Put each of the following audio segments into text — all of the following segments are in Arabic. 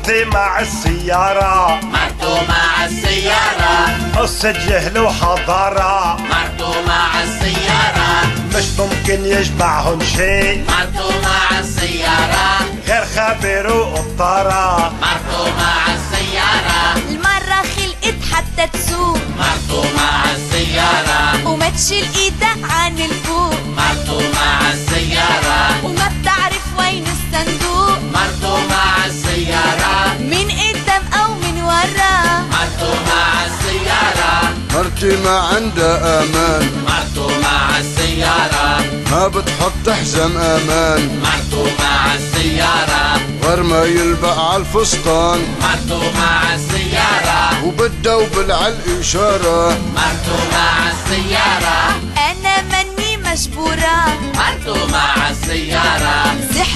مرتي مع السيارة. مرتو مع السيارة. قصة جهل وحضارة. مرتو مع السيارة. مش ممكن يجمعهم شيء. مرتو مع السيارة. غير خبر وقطارة. مرتو مع السيارة. المرة خلقت حتى تسوق مرتو مع السيارة. وما تشيل إيدها عن الفوق مرتو مع السيارة. مرتي ما عندها أمان. مرتو مع السيارة. ما بتحط حزام أمان. مرتو مع السيارة. غير ما يلبق على الفستان. مرتو مع السيارة. وبتدوب على الاشاره مرتو مع السيارة. أنا مني مجبورة. مرتو مع السيارة.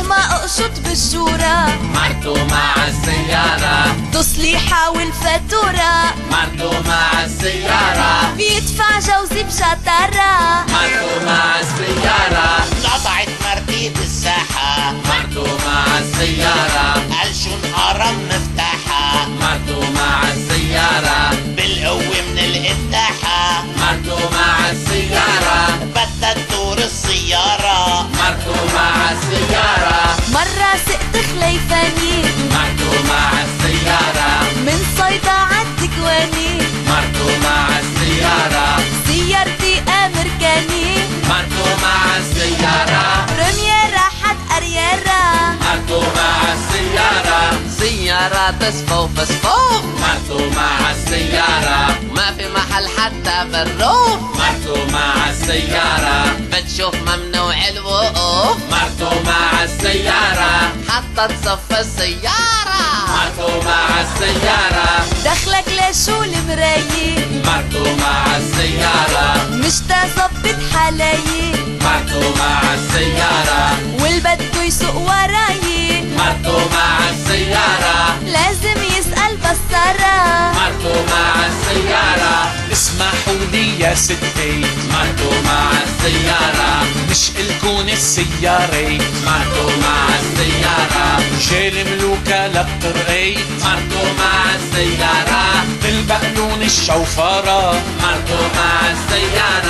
زحمة اقشط بالشورى مرتو مع السيارة. تصليحة والفاتورة. مرتو مع السيارة. بيدفع جوزي بشطارة مرتو مع السيارة. قطعت مرتي بالساحة مرتو مع السيارة. تصفوف صفوف مرتو مع السيارة. ما في محل حتى بالروف مرتو مع السيارة. بتشوف ممنوع الوقوف. مرتو مع السيارة. حتى تصف السيارة. مرتو مع السيارة. دخلك لشو المراية مرتو مع السيارة. مش تظبط حلاية مرتو مع السيارة. مرتو مع السيارة. اسمحوا لي يا ستي. مرتو مع السيارة. مش إلكون السيارة. مرتو مع السيارة. جيل ملوكة للطرقيت مرتو مع السيارة. بالبقلون الشوفرة. مرتو مع السيارة.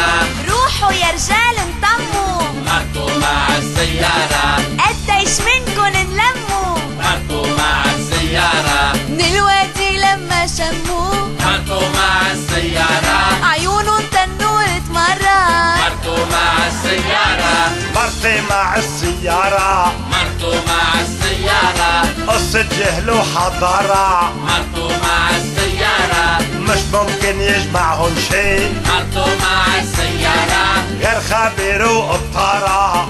السيارة. مرتي مع السيارة. مرتو مع السيارة. قصة جهل وحضارة. مرتو مع السيارة. مش ممكن يجمعهم شيء. مرتو مع السيارة. غير خبر وقطارة